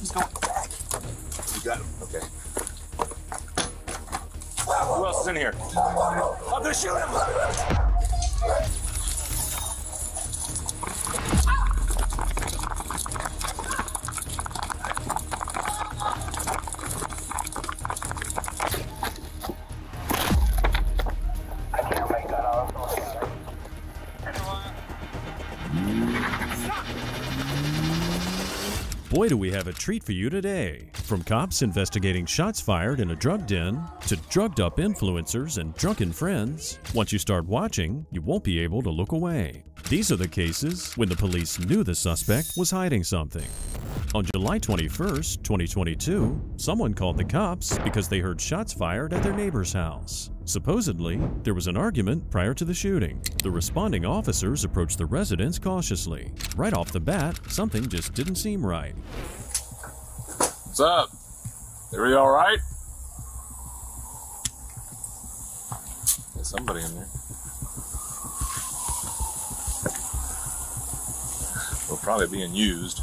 He's going. Back. You got him. Okay. Who else is in here? I'm gonna shoot him. Do we have a treat for you today. From cops investigating shots fired in a drug den to drugged up influencers and drunken friends, once you start watching, you won't be able to look away. These are the cases when the police knew the suspect was hiding something. On July 21st, 2022, someone called the cops because they heard shots fired at their neighbor's house. Supposedly, there was an argument prior to the shooting. The responding officers approached the residence cautiously. Right off the bat, something just didn't seem right. What's up? Everybody all right? There's somebody in there. We're probably being used.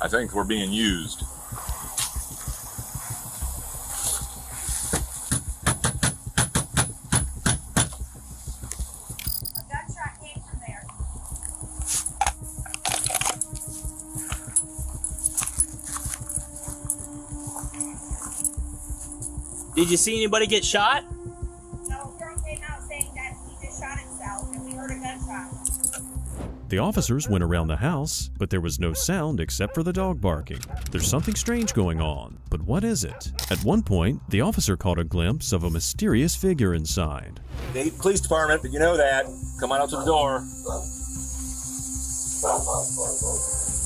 I think we're being used. A gunshot came from there. Did you see anybody get shot? The officers went around the house, but there was no sound except for the dog barking. There's something strange going on, but what is it? At one point, the officer caught a glimpse of a mysterious figure inside. Dayton Police Department, but you know that. Come on out to the door.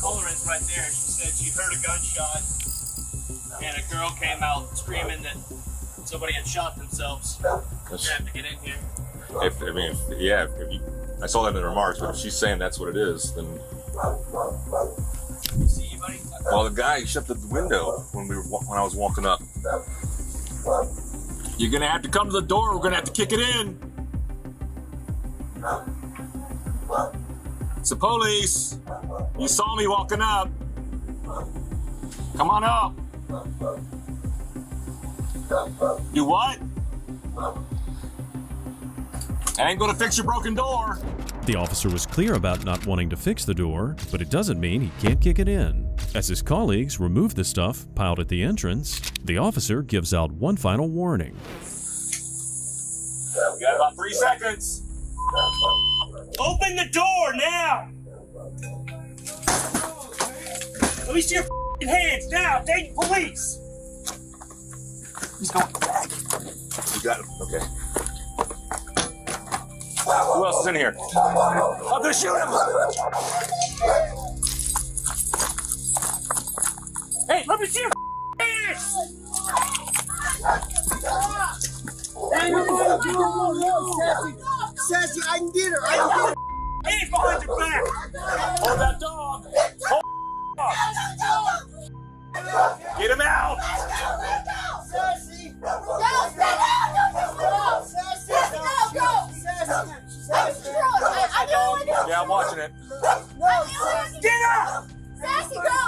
Caller is right there. She said she heard a gunshot, and a girl came out screaming that somebody had shot themselves. That's- You have to get in here. If, I mean, if, yeah, if you, I saw that in the remarks, but if she's saying that's what it is, then. See? Well, the guy shut the window when we were when I was walking up. You're gonna have to come to the door. We're gonna have to kick it in. It's the police. You saw me walking up. Come on up. Do what? I ain't gonna fix your broken door. The officer was clear about not wanting to fix the door, but it doesn't mean he can't kick it in. As his colleagues remove the stuff piled at the entrance, the officer gives out one final warning. We got about three seconds. Open the door now! Let me see your f***ing hands now, Dayton Police! He's going. Back. You got him. Okay. Who else is in here? I'm gonna shoot him. Hey, let me see your f***ing hands! Sassy, I can get her. I can get her. Hands behind your back! Hold that dog. Oh, Hold Get him out. Sassy. Yeah, I'm watching it. Get up!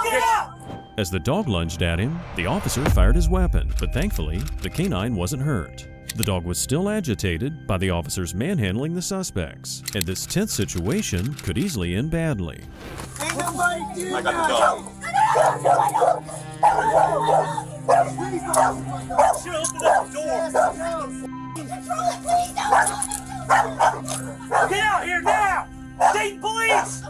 Get up! As the dog lunged at him, the officer fired his weapon, but thankfully, the canine wasn't hurt. The dog was still agitated by the officers manhandling the suspects, and this tense situation could easily end badly. I got the dog. Get out here now! Dayton Police!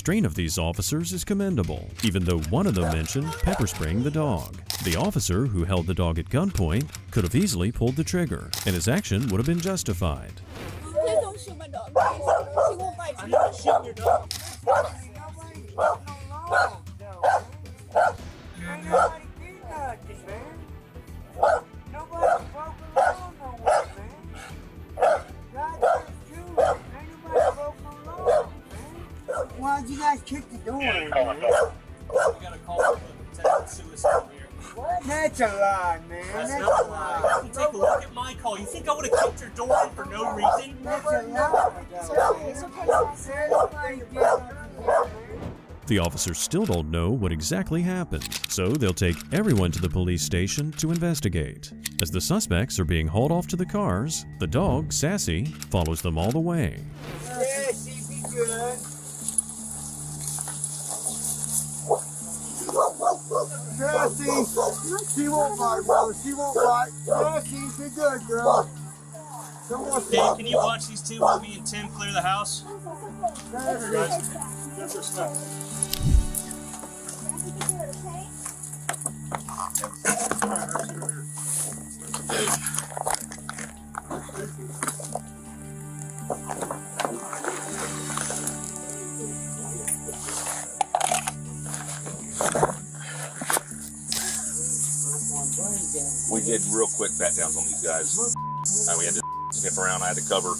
Restraint of these officers is commendable, even though one of them mentioned pepper spraying the dog. The officer who held the dog at gunpoint could have easily pulled the trigger, and his action would have been justified. Officers still don't know what exactly happened, so they'll take everyone to the police station to investigate. As the suspects are being hauled off to the cars, the dog, Sassy, follows them all the way. Yes, he be good. Sassy, she won't bite, brother. She won't bite. Sassy, be good, girl. Come on, Dave, can you watch me and Tim clear the house? We did real quick pat downs on these guys. And we had to sniff around. I had to cover.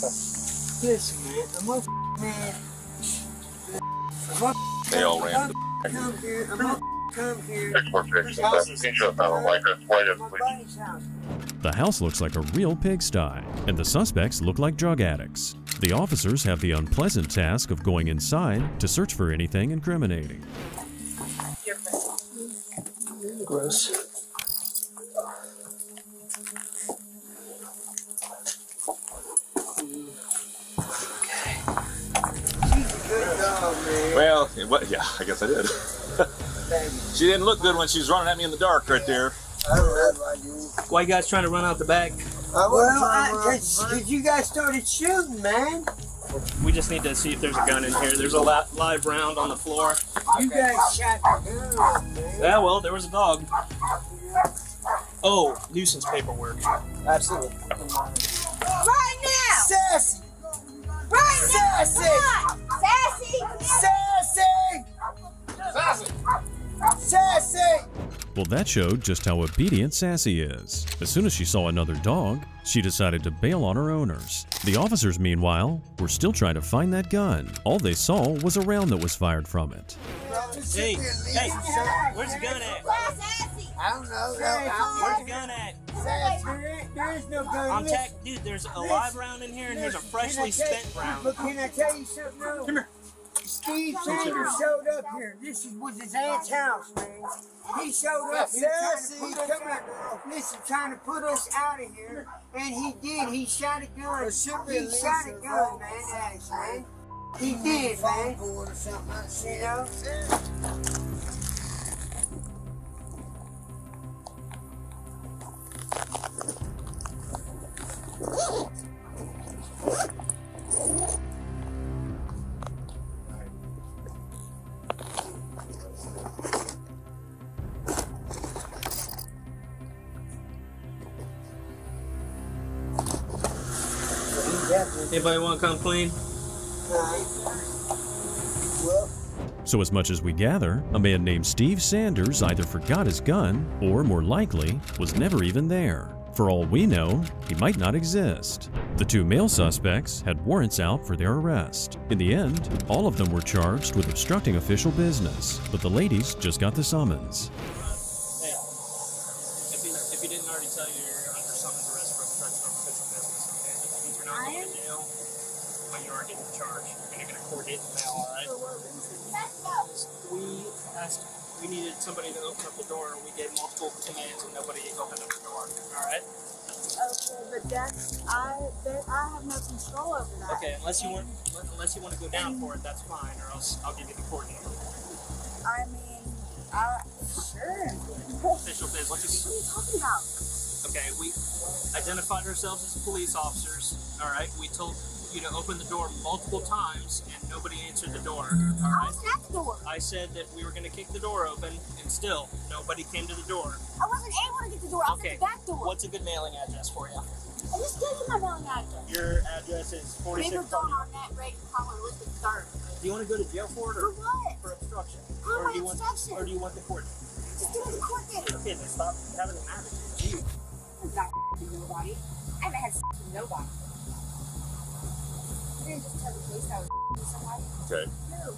Listen, man. A motherfucker, man. They all ran. come here. A motherfucker come here. Six four six. That's Keisha like a flight of My police. buddy's house. The house looks like a real pigsty, and the suspects look like drug addicts. The officers have the unpleasant task of going inside to search for anything incriminating. Gross. Well, it wa- yeah, I guess I did. she didn't look good when she was running at me in the dark right there. I don't know about you. Why you guys trying to run out the back? Well, I, cause, 'cause you guys started shooting, man. We just need to see if there's a gun in here. There's a la- live round on the floor. You guys shot the gun, man. Yeah, well, there was a dog. Oh, nuisance paperwork. Absolutely. Right now! Sassy! Right now! Sassy! Come on! Sassy! Sassy! Sassy! Well, that showed just how obedient Sassy is. As soon as she saw another dog, she decided to bail on her owners. The officers, meanwhile, were still trying to find that gun. All they saw was a round that was fired from it. Hey, hey, where's the gun at? Where's Sassy? I don't know. Where's the gun at? Sassy, there, there is no gun. I'm Listen, tech, dude. There's a live round in here, and here's a freshly can I tell- spent round. But can I tell you something? Come here. Steve Sanders showed up here. This is, was his aunt's house, man. He showed up here trying to put us out. Listen, trying to put us out of here, and he did. He shot a gun. He shot a gun, man. Alex, man. He did, man. You know. Anybody want to come clean? So, as much as we gather, a man named Steve Sanders either forgot his gun or, more likely, was never even there. For all we know, he might not exist. The two male suspects had warrants out for their arrest. In the end, all of them were charged with obstructing official business, but the ladies just got the summons. Hey, if you, if you didn't already tell you, you're under summons arrest for obstruction of official business, okay? That means you're not going to jail, but you are getting charged. And you're going to court date in the mail, alright? We asked, we needed somebody to open up the door, and we gave multiple commands, and nobody opened up the door, alright? Okay, but that's I that I have no control over that. Okay, unless you want, unless you want to go down for it, that's fine, or else I'll give you the court. I mean, I sure. Official business. What are you talking about? Okay, we identified ourselves as police officers. All right, we told you to open the door multiple times, and nobody answered the door. All I was at the door. I said that we were going to kick the door open, and still nobody came to the door. I wasn't able to get the door. I was Okay. at the back door. What's a good mailing address for you? I just gave you my mailing address. Your address is Maybe 46. it's on our net rate calling Elizabeth third. Do you want to go to jail for it For what? for obstruction? How or do you want obstruction? or do you want the court? Just do what the court did. Okay, then stop having an attitude. Gee. I'm not nobody. I haven't had sex with nobody. Didn't just tell the police I was somebody. Okay. No.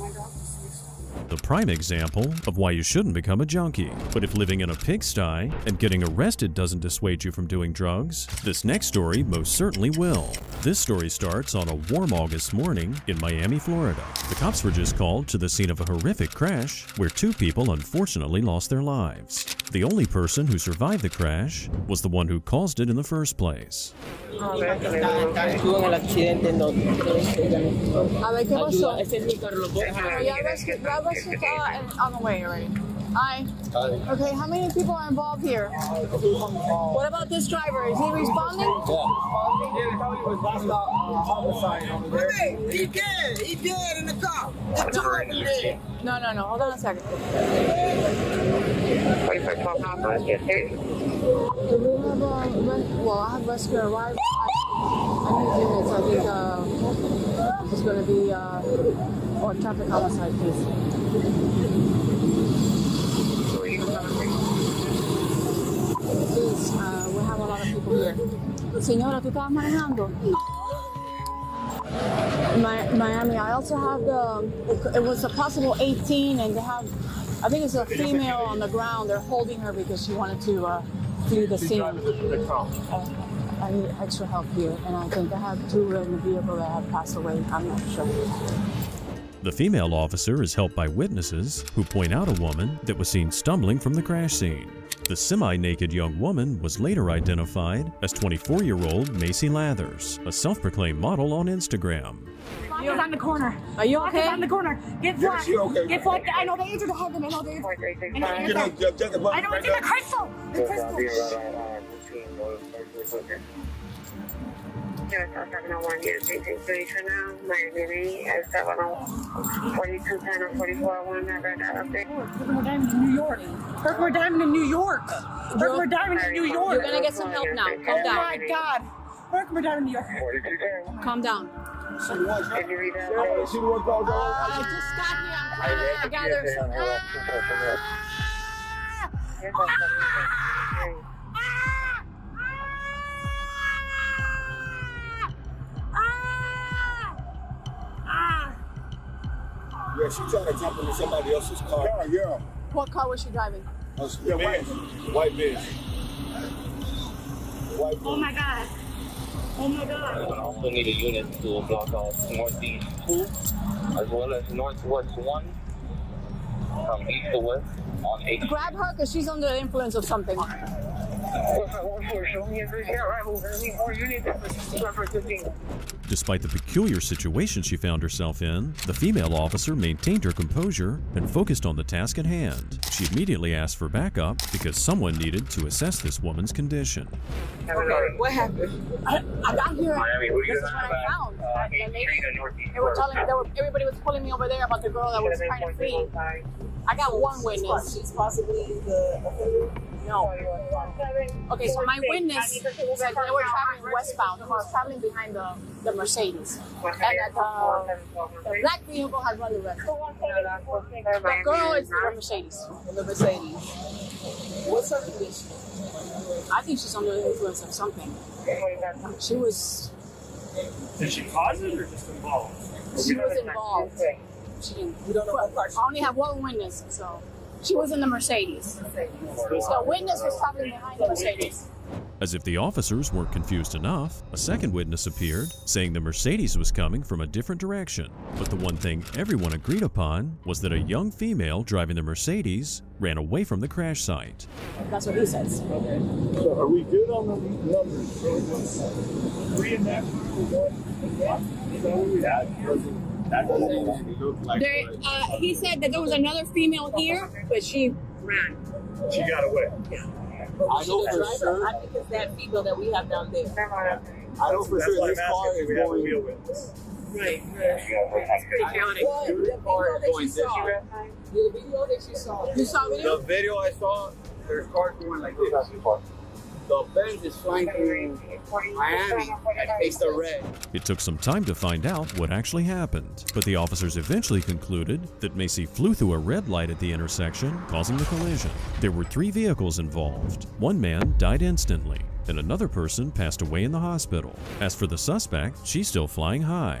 My dog just snitched on me. The prime example of why you shouldn't become a junkie. But if living in a pigsty and getting arrested doesn't dissuade you from doing drugs, this next story most certainly will. This story starts on a warm August morning in Miami, Florida. The cops were just called to the scene of a horrific crash where two people unfortunately lost their lives. The only person who survived the crash was the one who caused it in the first place. Estuvo en el accidente en donde A ver, ¿qué pasó? Ayuda, ese es mi carro, lo puedes dejar. Yeah, rescue, that rescue uh, on the way already. Hi. Okay, how many people are involved here? What about this driver? Is he responding? Hey, he dead. He dead in the car. The two of them dead. No, no, no. Hold on a second. Do we have a well? I have rescue arrived. I, I need units. I think uh, it's going to be uh, or traffic homicide case. Please, uh, we have a lot of people here. Señora, ¿tú estabas manejando? Mi- Miami. I also have the. It was a possible 18, and they have. I think it's a female on the ground. They're holding her because she wanted to uh, flee the scene. Uh, I need extra help here, and I think I have two in the vehicle that have passed away. I'm not sure. The female officer is helped by witnesses who point out a woman that was seen stumbling from the crash scene. The semi naked young woman was later identified as 24 year old Macy Lathers, a self proclaimed model on Instagram. Flock is on the corner. Are you okay? on the corner. Get Flock. she okay. Get Flock. I know they injured the husband. I know they injured. I know they Get up, injured. Jeff, Jeff, Jeff, I know it's in the crystal. The crystal. Herkimer Diamond in New York. Herkimer Diamond in New York. Herkimer Diamond in New York. You're gonna get some help now. Calm Oh down. my God. Herkimer Diamond in New York. Calm down. She the one, she the one called Uh, on. I just got here. I'm trying to gather some. Yeah, she trying to jump into somebody else's car. Yeah, yeah. What car was she driving? Yeah, white, white bitch. White Oh my God. Oh my God. I also need a unit to block off northeast two as well as northwest one from east to west on eight. Grab her because she's under the influence of something. Despite the peculiar situation she found herself in, the female officer maintained her composure and focused on the task at hand. She immediately asked for backup because someone needed to assess this woman's condition. What happened? I, I got here. Miami, This is what I found. uh, Uh, the lady- Street and northeast They were telling they were, everybody was pulling me over there about the girl that was trying to flee. I got one witness. She's possibly the no. Okay, so my witness said they were traveling westbound. They were traveling behind the, the Mercedes, and that the, the black vehicle had run the red. The girl is in the Mercedes. In the Mercedes. What's her condition? I think she's under the influence of something. She was Did she cause it or just involved? she was involved. She didn't. We don't know what part. I only have one witness, so she was in the Mercedes. The witness was traveling behind the Mercedes. As if the officers weren't confused enough, a second witness appeared, saying the Mercedes was coming from a different direction. But the one thing everyone agreed upon was that a young female driving the Mercedes ran away from the crash site. That's what he says. Okay. So are we good on the numbers? Three and a half. There, uh, he said that there was another female here, but she ran. She got away. I know for sure. I think it's that female that we have down there. I know for That's sure why this I'm car asking is we have a going. video witness. Right, right. It's pretty chaotic. The video that you saw. The video that you saw. You saw The video? video I saw, there's cars going like this. The Benz is flying through Miami and takes red. It took some time to find out what actually happened, but the officers eventually concluded that Macy flew through a red light at the intersection, causing the collision. There were three vehicles involved. One man died instantly, and another person passed away in the hospital. As for the suspect, she's still flying high.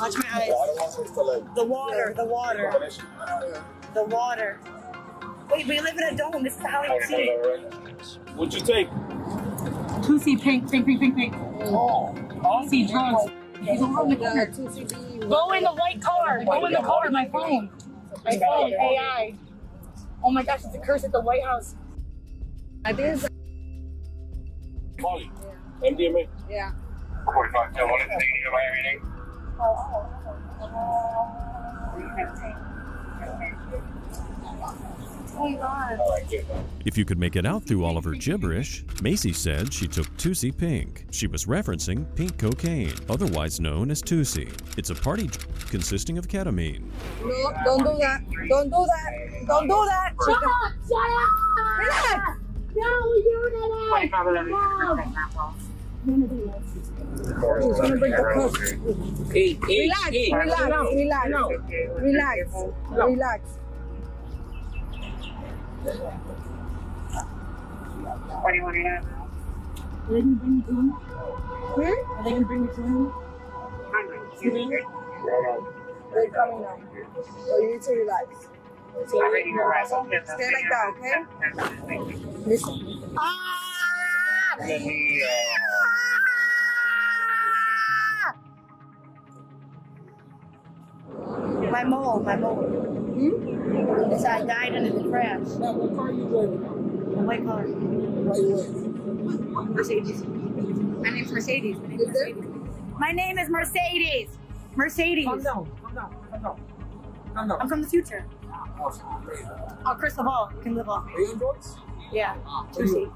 Watch my eyes. The water, the water, the water. Wait, we live in a dome. This is Hollywood City. What'd you take? Tusi pink, pink, pink, pink, pink. Oh, see drugs. He's around the corner. Go in the white car. Go in the car. My phone. My phone. AI. Oh my gosh, it's a curse at the White House. I think it's Molly. MDMA. yeah. 45 10 1 is negative. Am I reading? Oh my god. If you could make it out through all of her gibberish, Macy said she took Tusi Pink. She was referencing pink cocaine, otherwise known as Tusi. It's a party drug consisting of ketamine. No, don't do that. Don't do that. Don't do that. Shut up! Shut up! Relax. No, you 25 11 He's gonna break the cup. Relax, relax, relax, relax, relax. 21 11. Are they gonna bring me to him? Hmm? Are they gonna bring me to him? They're coming now. So you need to relax. So stay like that, okay? Listen. Let My mole, my mole. Hmm? Yes, I died in the crash. Now, what car are you driving? White car. Mercedes. My name's Mercedes. My name's Is? Mercedes. My name is Mercedes. Mercedes. Calm down, calm down, calm down. Calm down. I'm from the future. Oh, Crystal Ball. Can live off. Are you on drugs? Yeah. Two you?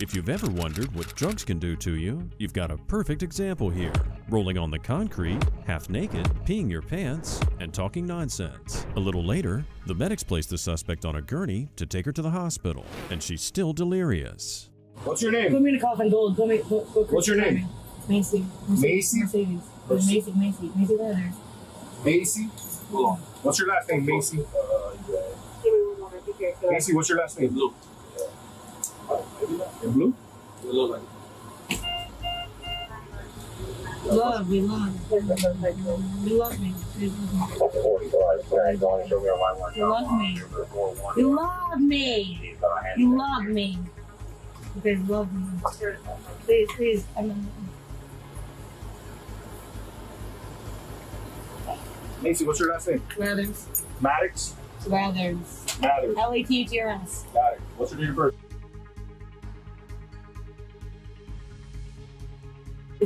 If you've ever wondered what drugs can do to you, you've got a perfect example here. Rolling on the concrete, half naked, peeing your pants, and talking nonsense. A little later, the medics place the suspect on a gurney to take her to the hospital, and she's still delirious. What's your name? Put me in a coffin gold. Put me. Put, put What's your name? Macy. Macy? Mercedes. Macy. Macy. Macy Leathers. Macy. Hold on. What's your last name, Macy? Uh, Macy, what's your last name? Blue. Blue? Love. We love. You love me. You love me. You love me. You love me. You guys love me. Please, please. I'm in. Macy, what's your last name? Leathers. Maddox? Mathers. L A T H E R S. Got it. What's your date of birth?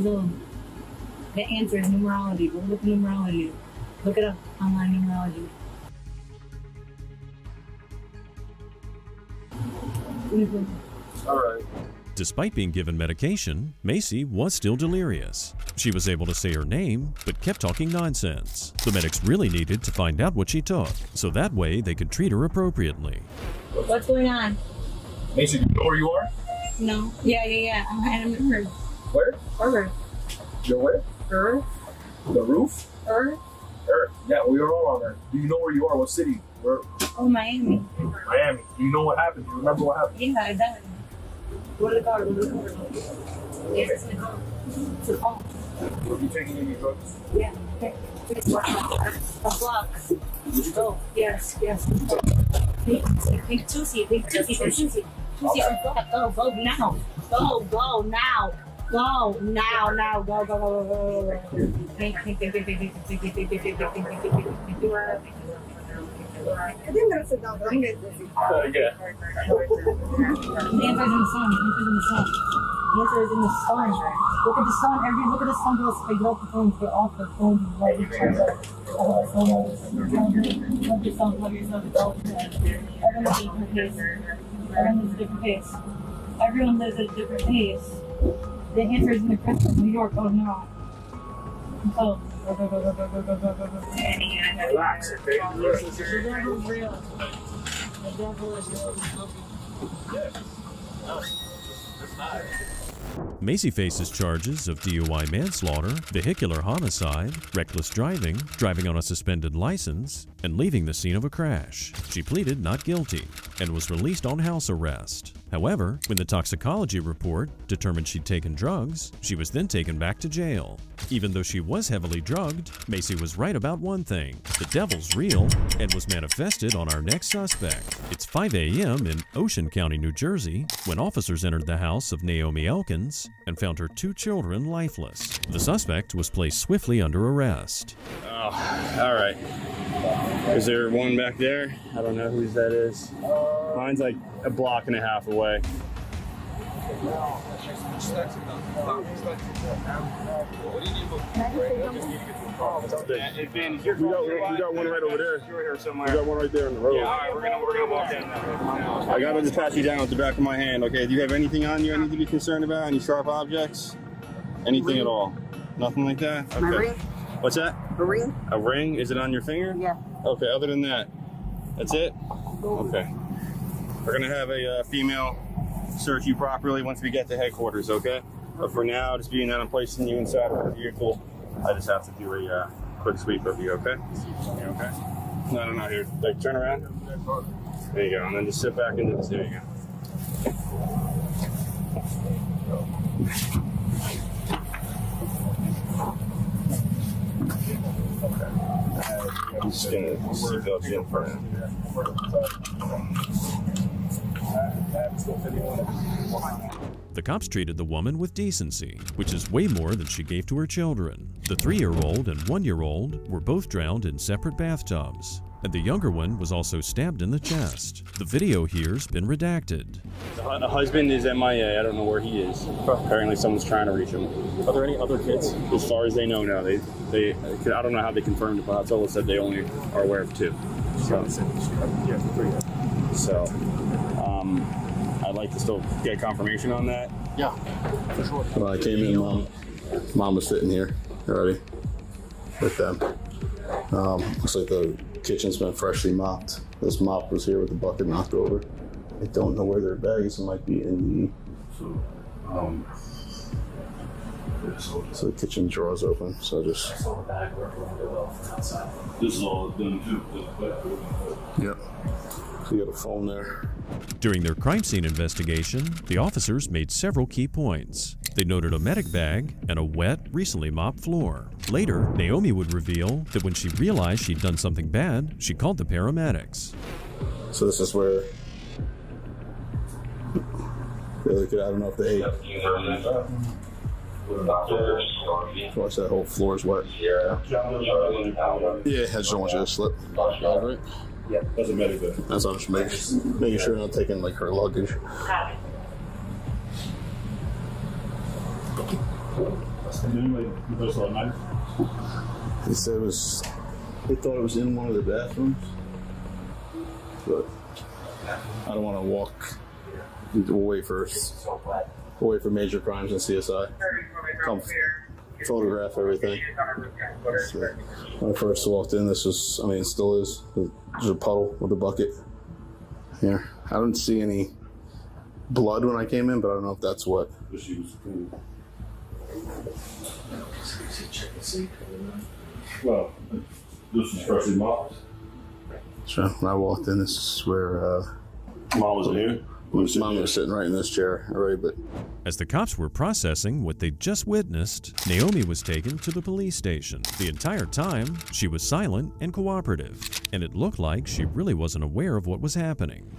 The answer is numerology. Go look at numerology. Look it up online numerology. All right. Despite being given medication, Macy was still delirious. She was able to say her name, but kept talking nonsense. The medics really needed to find out what she took, so that way they could treat her appropriately. What's going on? Macy, do you know where you are? No. Yeah, yeah, yeah. I'm I'm in Earth. Where? Earth. You're where? Earth. The roof? Earth. Earth. Yeah, we are all on Earth. Do you know where you are? What city? Where? Oh, Miami. Miami. Do you know what happened? Do you remember what happened? Yeah, I died. Go to the car. Go to the car. Yes, it's in the car. It's the phone. Are you taking any drugs? Yeah. A block. Oh, yes, yes. Pink, Tusi, pink Tusi, pink Tusi. Tusi, go, go now. Go, go now. Go now, now, go, go, go, go, go, go. Pink, pink, pink, pink, pink, pink, pink, pink. I think I'm gonna sit down, but I'm gonna yeah. The answer is in the sun. The answer is in the sun. The answer is in the sun. Look at the sun. Every look at the sun goes. Off the phone. Get off the phone. Love each other. Love so much. Love yourself. Love yourself. It's all good. Everyone lives at a different pace. Everyone lives at a different pace. Everyone lives at a different pace. The answer is in the Christmas, New York. Oh no. Oh. Go, go, go, go, go, go, go, go, go, go. Relax, okay? The devil's real. The devil is real. Macy faces charges of DUI manslaughter, vehicular homicide, reckless driving, driving on a suspended license, and leaving the scene of a crash. She pleaded not guilty and was released on house arrest. However, when the toxicology report determined she'd taken drugs, she was then taken back to jail. Even though she was heavily drugged, Macy was right about one thing. The devil's real and was manifested on our next suspect. It's 5 a.m. in Ocean County, New Jersey, when officers entered the house of Naomi Elkins and found her two children lifeless. The suspect was placed swiftly under arrest. Oh, all right. Is there one back there? I don't know whose that is. Mine's like a block and a half away. We got, we got one right over there. We got one right there on the road. Yeah, all right, we're gonna we're gonna walk in now. I gotta just pass you down with the back of my hand. Okay. Do you have anything on you I need to be concerned about? Any sharp objects? Anything at all? Nothing like that. Okay. What's that? A ring? A ring? Is it on your finger? Yeah. Okay. Other than that, that's it. Okay. We're gonna have a uh, female search you properly once we get to headquarters. Okay. But for now, just being that I'm placing you inside of the vehicle, I just have to do a uh, quick sweep of you. Okay. You okay? No, no, no. Here, like turn around. There you go, and then just sit back into this. There you go. The cops treated the woman with decency, which is way more than she gave to her children. The three year old and one year old were both drowned in separate bathtubs, and the younger one was also stabbed in the chest. The video here's been redacted. The husband is MIA. I don't know where he is. Apparently, someone's trying to reach him. Are there any other kids? As far as they know, no. They, they. I don't know how they confirmed it, but Altola said they only are aware of two. So, yeah. So, um, I'd like to still get confirmation on that. Yeah, for sure. When I came in, mom, mom was sitting here already with them. Um, looks like the kitchen's been freshly mopped. This mop was here with the bucket knocked over. I don't know where their bags might be in the. Um, so the kitchen drawer's open. So just. This is all done too. Yep. So you got a phone there. During their crime scene investigation, the officers made several key points. They noted a medic bag and a wet, recently mopped floor. Later, Naomi would reveal that when she realized she'd done something bad, she called the paramedics. So this is where. the other I don't know if they ate. Watch that whole floor is wet. Yeah, I just don't want you to slip. Right? Yeah, that's a medic bag. That's all. Just making, making sure you're not taking like her luggage. He said it was. They thought it was in one of the bathrooms, but I don't want to walk. We'll wait for we'll wait for major crimes and CSI. Come photograph everything. So, when I first walked in, this was. I mean, it still is. There's a puddle with a bucket here. I don't see any blood when I came in, but I don't know if that's what. Well, this is freshly mopped. So when I walked in, this is where uh, Mom was in here. Mom was sitting right in this chair already, but As the cops were processing what they'd just witnessed, Naomi was taken to the police station. The entire time, she was silent and cooperative, and it looked like she really wasn't aware of what was happening.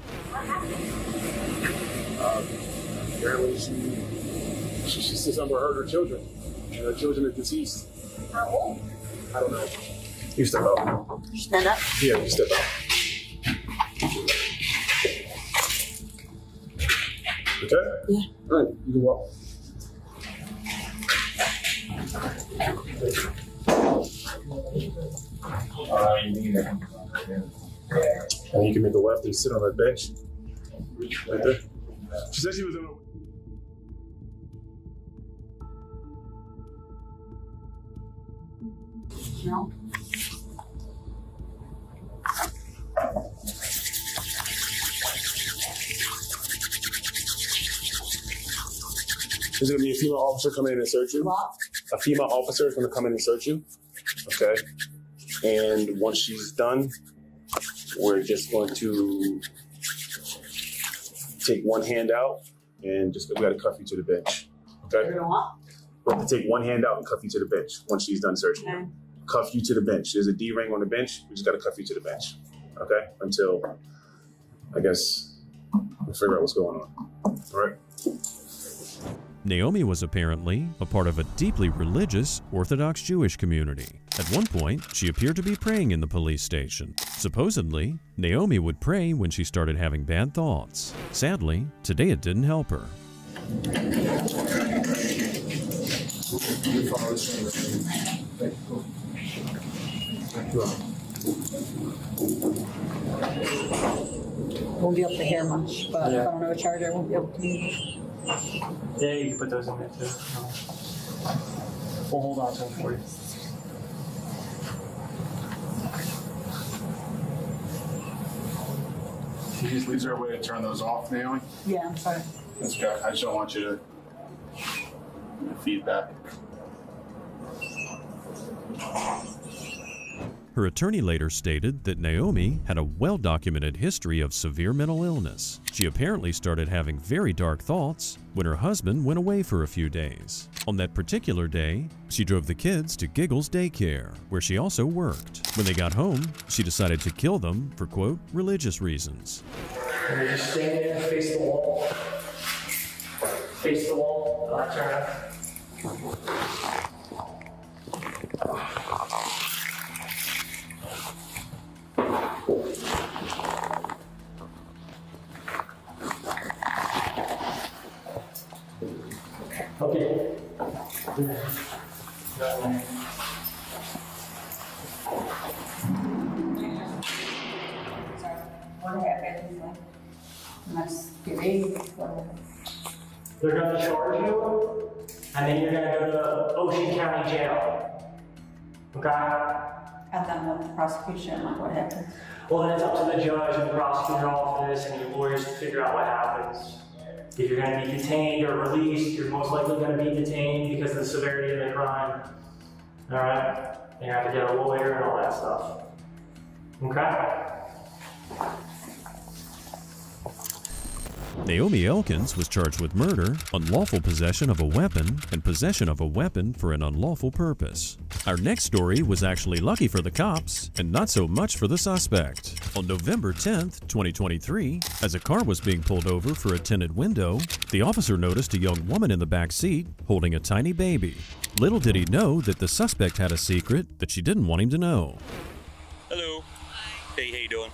Apparently, she, she, she said something hurt her children. And her children are deceased. How old? I don't know. You step out. Stand up. Yeah, you step out. Okay? Yeah. All right, you can walk. And you can make a left and sit on that bench. Right there. She said she was in a No. Is it gonna be a female officer coming in and search you? A female officer is gonna come in and search you. Okay. And once she's done, we're just going to take one hand out and just we gotta cuff you to the bench. Okay. You're gonna what? We have to take one hand out and cuff you to the bench once she's done searching. Okay. Cuff you to the bench. There's a D ring on the bench. We just gotta cuff you to the bench. Okay? Until I guess we figure out what's going on. All right. Naomi was apparently a part of a deeply religious Orthodox Jewish community. At one point, she appeared to be praying in the police station. Supposedly, Naomi would pray when she started having bad thoughts. Sadly, today it didn't help her. Won't be able to hear much, but if I don't have a charger, I won't be able to. Yeah, you can put those in there too. We'll hold on to them for you. Is there a way to turn those off, Naomi? Yeah, I'm sorry. That's good. I just don't want you to feedback. Her attorney later stated that Naomi had a well documented history of severe mental illness. She apparently started having very dark thoughts when her husband went away for a few days. On that particular day, she drove the kids to Giggles Daycare, where she also worked. When they got home, she decided to kill them for, quote, religious reasons. You just stand there, face the wall. Face the wall, turn up. Okay. What happened? Must. They're gonna charge you, and then you're gonna go to Ocean County Jail. Okay? And then with the prosecution, like what happens? Well, then it's up to the judge and the prosecutor office and your lawyers to figure out what happens. If you're gonna be detained or released, you're most likely gonna be detained because of the severity of the crime. All right? You have to get a lawyer and all that stuff. Okay? Naomi Elkins was charged with murder, unlawful possession of a weapon, and possession of a weapon for an unlawful purpose. Our next story was actually lucky for the cops and not so much for the suspect. On November 10th, 2023, as a car was being pulled over for a tinted window, the officer noticed a young woman in the back seat holding a tiny baby. Little did he know that the suspect had a secret that she didn't want him to know. Hello. Hi. Hey, how you doing?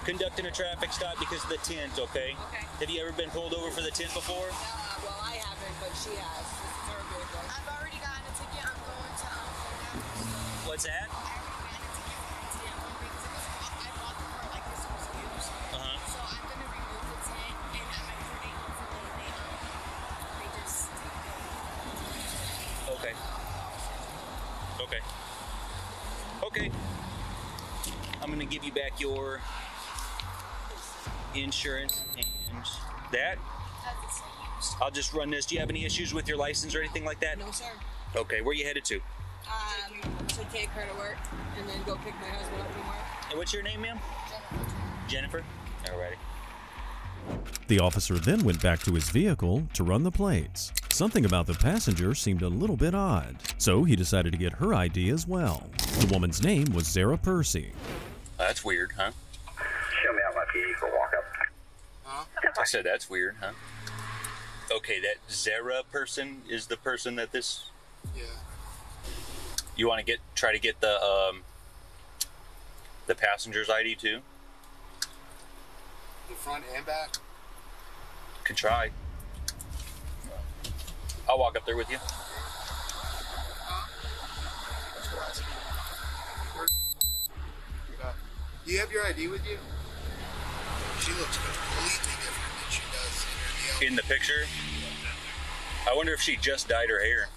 Just Conducting a traffic stop because of the tint, okay? Okay. Have you ever been pulled over for the tint before? Uh, well, I haven't, but she has. This is her vehicle. I've already gotten a ticket. I'm going to. Um, What's that? I already gotten a ticket for the tint one because it. I bought the car like this was used. Uh-huh. So I'm gonna remove the tint, and at my hearing, hopefully they um they just take. Okay. Okay. Okay. I'm gonna give you back your insurance and that. I'll just run this. Do you have any issues with your license or anything like that? No, sir. Okay, where are you headed to? Um, to take her to work and then go pick my husband up from work. And what's your name, ma'am? Jennifer. Alrighty. The officer then went back to his vehicle to run the plates. Something about the passenger seemed a little bit odd, so he decided to get her ID as well. The woman's name was Zara Percy. That's weird, huh? Show me out my key for walk I said that's weird, huh? Okay, that Zara person is the person that this. Yeah. You want to get try to get the um the passenger's ID too? The front and back. Can try. I'll walk up there with you. Do you have your ID with you? She looks completely different than she does in her DL. In the picture. I wonder if she just dyed her hair.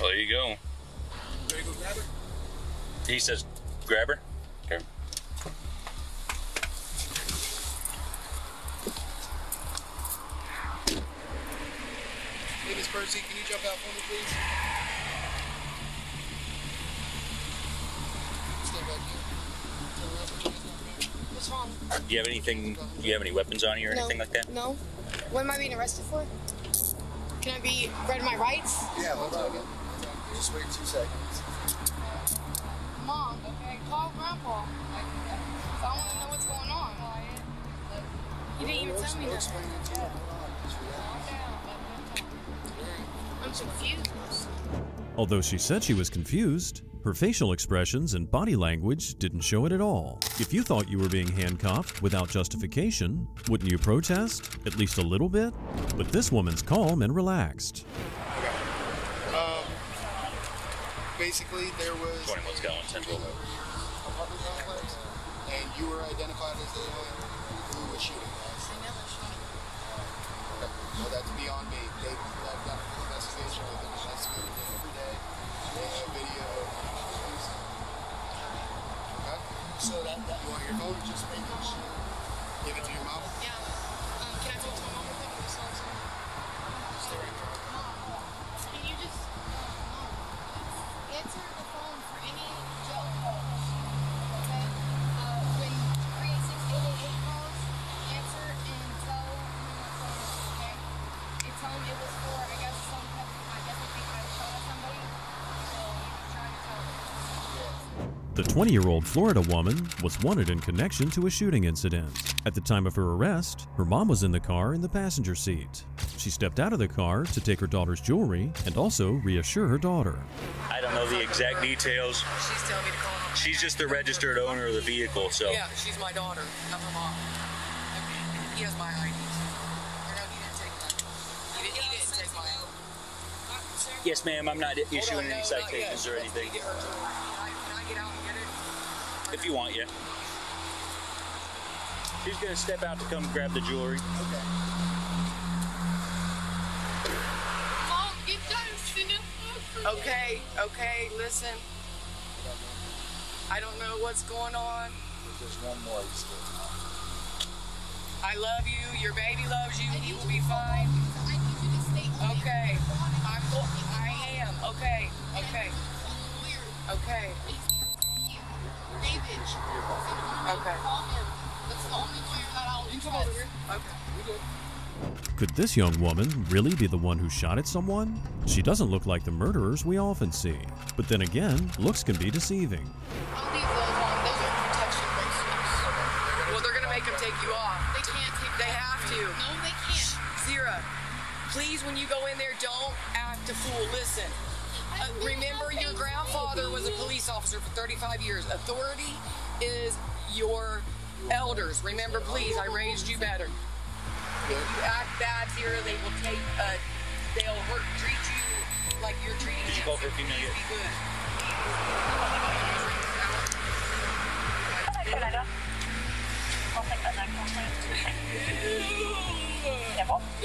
Well, there you go. Ready to go grab her? He says, grab her. Okay. Hey, Miss Percy, can you jump out for me, please? Stay back here. Turn around, put your hands down. What's wrong? Do you have anything? Do you have any weapons on you or no. anything like that? No. What am I being arrested for? Can I be read my rights? Yeah, hold on. Just wait two seconds. Mom, okay, call Grandpa. I want to know what's going on. You didn't even tell me We'll that. explain it to you. I'm confused. Although she said she was confused, her facial expressions and body language didn't show it at all. If you thought you were being handcuffed without justification, wouldn't you protest? At least a little bit? But this woman's calm and relaxed. Um, basically, there was 21 Scotland Central. apartment complex, and you were identified as the one who was shooting. Right? Okay. Well, that's beyond me. They, I've got an investigation. They've been investigating it every day. They have video. Okay. So that, you your? Just make it. Give it to your The 20 year old Florida woman was wanted in connection to a shooting incident. At the time of her arrest, her mom was in the car in the passenger seat. She stepped out of the car to take her daughter's jewelry and also reassure her daughter. I don't know the exact details. She's telling me to call her. She's just the registered owner of the vehicle, so. Yeah, she's my daughter, not her mom. He has my ID. Or no, he didn't take mine. He didn't, he didn't take mine. Yes, ma'am. I'm not issuing on, any no, not citations or anything. If you want, yeah. She's gonna step out to come grab the jewelry. Okay. Mom, get that Okay, okay, listen. I don't know what's going on. There's one more. Still. I love you. Your baby loves you. He will be fine. Okay. I'm go- I am. Okay. Okay. Okay. David. Okay. That's the only lawyer that I'll You come over here. Okay. We good. Could this young woman really be the one who shot at someone? She doesn't look like the murderers we often see. But then again, looks can be deceiving. I'll leave those on. Those are protection bracelets. Well, they're gonna make him take you off. They can't take They have to. No, they can't. Zira, please, when you go in there, don't act a fool. Listen. Uh, remember, your grandfather was a police officer for 35 years. Authority is your elders. Remember, please, I raised you better. If you act bad, here, they will take, uh, they'll hurt, treat you like you're treating Did you them. call for a So please? Be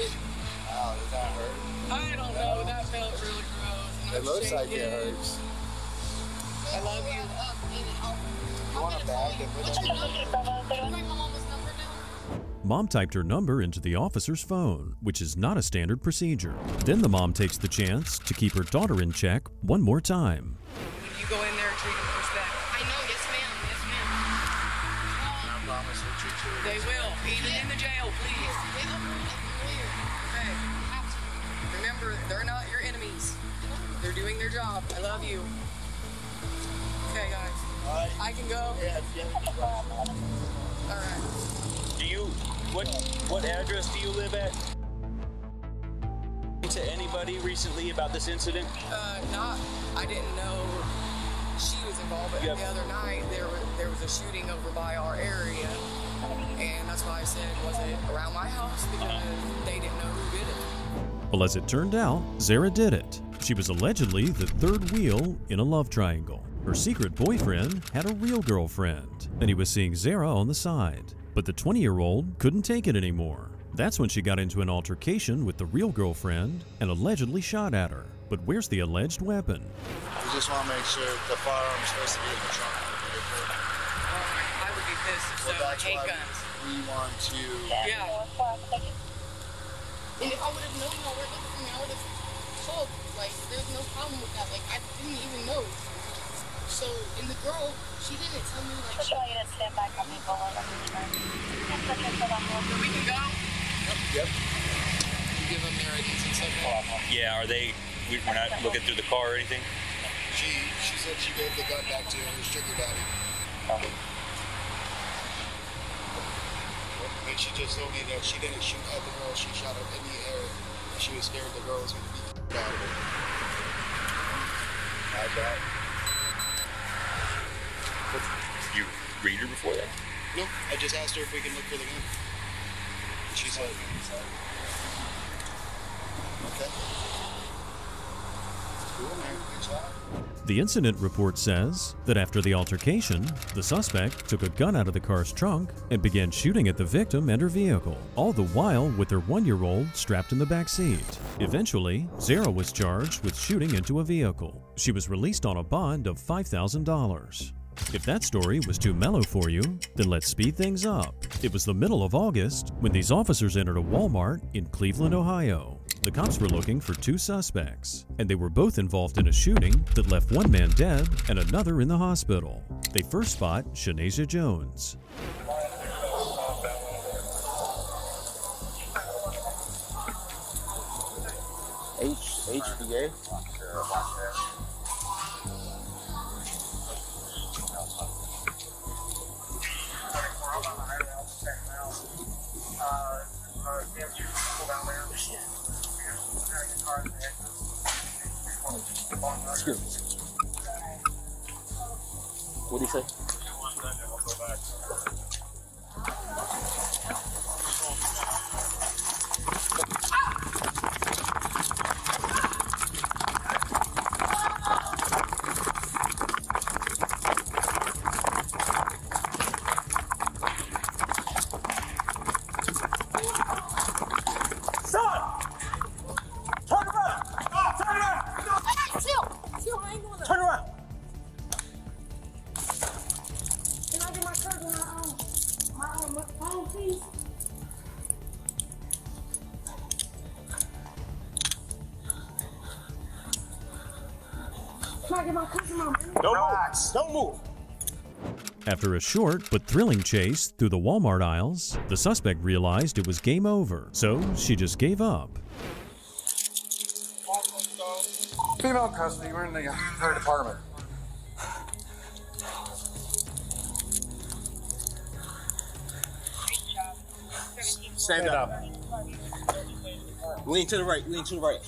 good. Wow, does that hurt? I don't know. That felt really gross. and It I'm looks like it hurts. I love you. You want a bag and put it Write my mama's number down. Mom typed her number into the officer's phone, which is not a standard procedure. Then the mom takes the chance to keep her daughter in check one more time. When you go in there, treat them with respect. I know. Yes, ma'am. Yes, ma'am. I promise we'll treat sure. They will, even in the jail, please. Okay. Remember, they're not your enemies. They're doing their job. I love you. Okay, guys. I can go. Yeah, All right. Do you what what address do you live at? To anybody recently about this incident? Uh, not. I didn't know she was involved, but Yep. the other night there was there was a shooting over by our area, and that's why I said, was it around my house? Because they didn't know who did it. Well, as it turned out, Zara did it. She was allegedly the third wheel in a love triangle. Her secret boyfriend had a real girlfriend, and he was seeing Zara on the side. But the 20 year old couldn't take it anymore. That's when she got into an altercation with the real girlfriend and allegedly shot at her. But where's the alleged weapon? We just want to make sure the firearm's supposed to be in the trunk of the vehicle. I would be pissed if so. Well, I that's hate why guns. we want to. Yeah. And if I would have known y'all were looking for me, I would have called. Like, there's no problem with that. Like, I didn't even know. So, and the girl, she didn't tell me, like, she... We can go. Yep. You give them their IDs and stuff. Yeah, are they we- we're not looking through the car or anything? She she said she gave the gun back to her sugar daddy. And she just told me that she didn't shoot at the girl, she shot her in the air. And she was scared the girl was going to out of it. How's that? You read her before that? Nope, I just asked her if we can look for the gun. And she said, okay. Cool, man. Good job. The incident report says that after the altercation, the suspect took a gun out of the car's trunk and began shooting at the victim and her vehicle, all the while with her one year old strapped in the back seat. Eventually, Zara was charged with shooting into a vehicle. She was released on a bond of $5,000. If that story was too mellow for you, then let's speed things up. It was the middle of August when these officers entered a Walmart in Cleveland, Ohio. The cops were looking for two suspects, and they were both involved in a shooting that left one man dead and another in the hospital. They first spot Shanasia Jones. H. Excuse me. What do you say? Short but thrilling chase through the Walmart aisles, the suspect realized it was game over, so she just gave up. Female custody. We're in the uh, fire department. Stand up. Lean to the right. Lean to the right.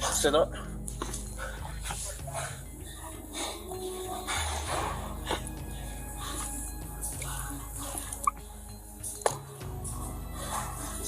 Stand up.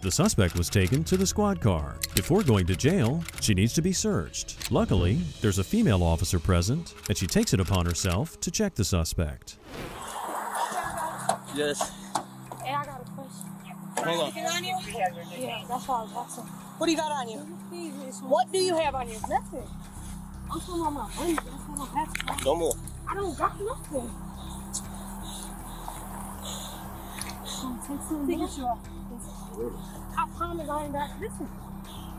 The suspect was taken to the squad car. Before going to jail, she needs to be searched. Luckily, there's a female officer present, and she takes it upon herself to check the suspect. Yes. Hey, I got a question. Hold on. on you? Yeah, that's all I was asking. What do you got on you? What do you have on you? Nothing. I'm talking about my money. That's what I have. Don't move. I don't got nothing. Come take some Take your shoe off. I promise I ain't got listen.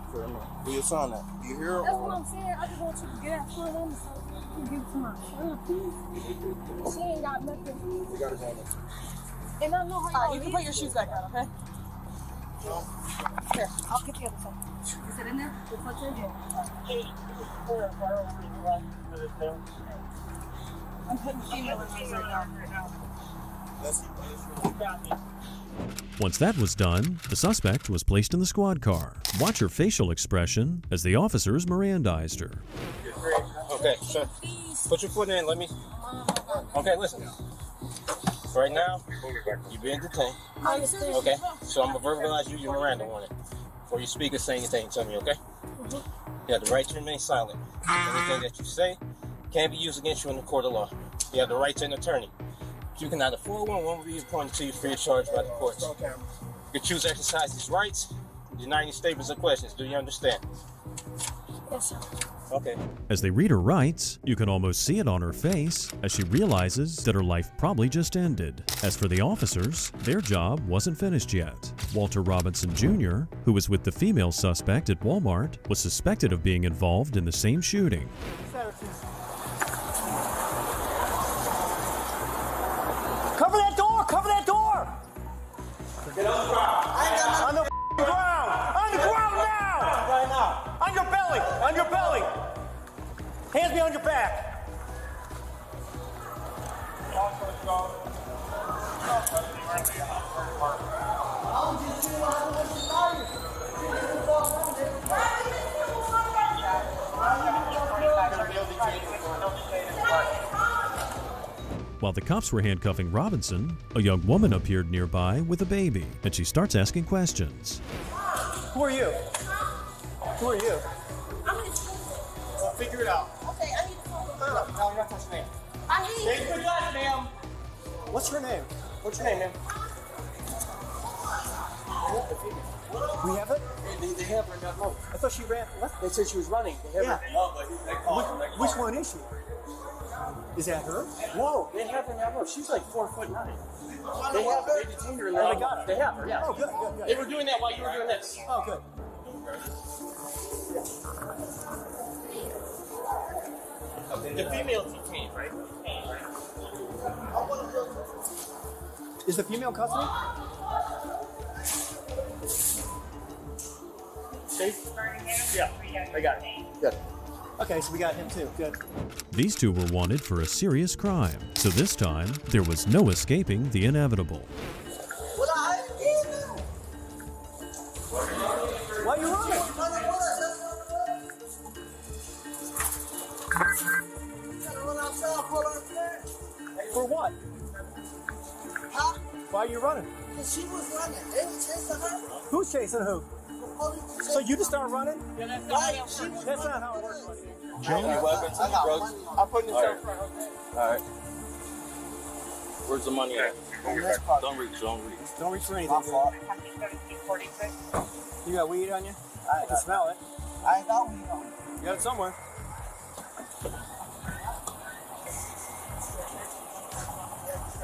Where your son at? You hear? That's what I'm saying. I just want you to get out for them so you can give it to my son, please. She ain't got nothing. We got his hand And I know how you can put your shoes back on, okay? Here, I'll get the other side. Is it in there? It's what's in here. I'm putting female in there right now. Once that was done, the suspect was placed in the squad car. Watch her facial expression as the officers Mirandized her. Okay, so put your foot in. Let me. Okay, listen. Right now, you're being detained. Okay, so I'm gonna verbalize you your Miranda warning. Before you speak or say anything, tell me, okay? Mm-hmm. You have the right to remain silent. Anything that you say can't be used against you in the court of law. You have the right to an attorney. You can either 411 will be appointed to you free of charge by the courts. You can choose to exercise these rights, deny any statements or questions. Do you understand? Yes, sir. Okay. As they read her rights, you can almost see it on her face as she realizes that her life probably just ended. As for the officers, their job wasn't finished yet. Walter Robinson Jr., who was with the female suspect at Walmart, was suspected of being involved in the same shooting. Cover Hands behind your back! While the cops were handcuffing Robinson, a young woman appeared nearby with a baby, and she starts asking questions. Who are you? Who are you? I'm an attendant. Well, figure it out. Okay, I need to call the No, no, no, you're not touching me. I need Take your glass, ma'am. What's your name? What's your name, ma'am? We have it? They, they have her in that room. I thought she ran. What? They said she was running. They have Yeah. her. No, but they called her. Which, which one is she? Is that her? Whoa, they have her in that room. She's like four foot nine. They have her. They detained her in Oh, they got her. They have her, yeah. Oh, good, good, good. They were doing that while you were doing this. Oh, good. The female detained, right? Is the female custody? Safe? Yeah, I got it. Good. Okay, so we got him too. Good. These two were wanted for a serious crime, so this time there was no escaping the inevitable. Why are you running? Because she was running. They were chasing her. Who's chasing who? So you just start running? Right. She was That's not how it works. buddy. Any weapons, any drugs? I'll put it in All the right. front. All right. Where's the money at? Don't reach, don't reach. Don't reach for anything. dude. You got weed on you? I can smell it. I got weed on. You got it somewhere.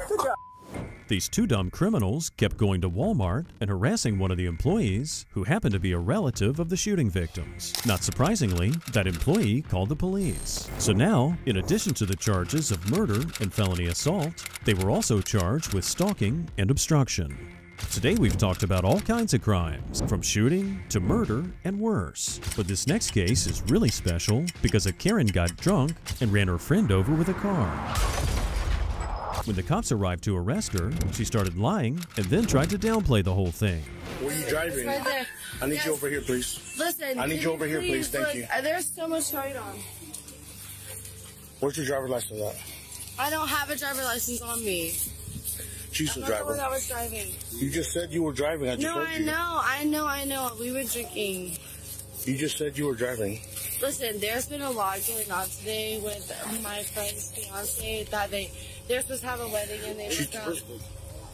Good job. These two dumb criminals kept going to Walmart and harassing one of the employees who happened to be a relative of the shooting victims. Not surprisingly, that employee called the police. So now, in addition to the charges of murder and felony assault, they were also charged with stalking and obstruction. Today we've talked about all kinds of crimes, from shooting to murder and worse. But this next case is really special because a Karen got drunk and ran her friend over with a car. When the cops arrived to arrest her, she started lying and then tried to downplay the whole thing. Where are you driving? Right there. I need Yes. you over here, please. Listen. I need you over here, please. Thank look, you. uh, There's so much going on. Where's your driver's license at? I don't have a driver license on me. She's the not the one driver. that was driving. You just said you were driving. I just No, heard I know, I know, I know. We were drinking. You just said you were driving. Listen, there's been a lot going on today with my friend's fiance that they they're supposed to have a wedding and they She's just got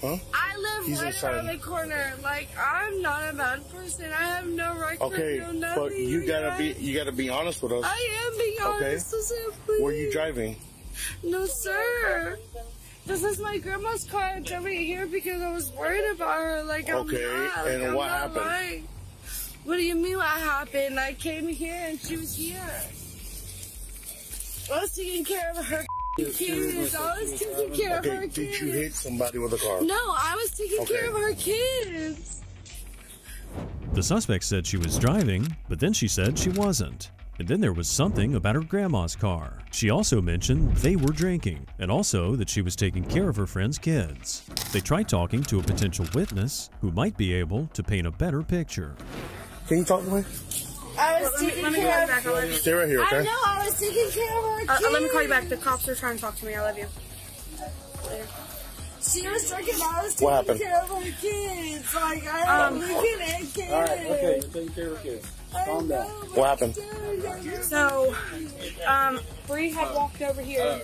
Huh? I live He's right inside. around the corner. Like I'm not a bad person. I have no record. Okay, no nothing. but you gotta guys. be you gotta be honest with us. I am being Okay. honest. Listen, please. Were you driving? No, sir. This is my grandma's car. I drove it here because I was worried about her. Like I'm Okay, not. Like, and I'm what happened? lying. What do you mean? What happened? I came here and she was here. I was taking care of her kids. I was taking care of her Okay, kids. did you hit somebody with a car? No, I was taking Okay. care of her kids. The suspect said she was driving, but then she said she wasn't. And then there was something about her grandma's car. She also mentioned they were drinking, and also that she was taking care of her friend's kids. They tried talking to a potential witness who might be able to paint a better picture. Can you talk to me? I was Let me- taking let me care call of you back. I love you. Stay right here, okay? I know. I was taking care of her Uh, uh, let me call you back. The cops are trying to talk to me. I love you. Later. She was drinking. I was taking What happened? care of her kids. Like I Um, am looking at kids. All right, okay, you're taking care of kids. Calm down. What happened? So, um, Bree had walked over here,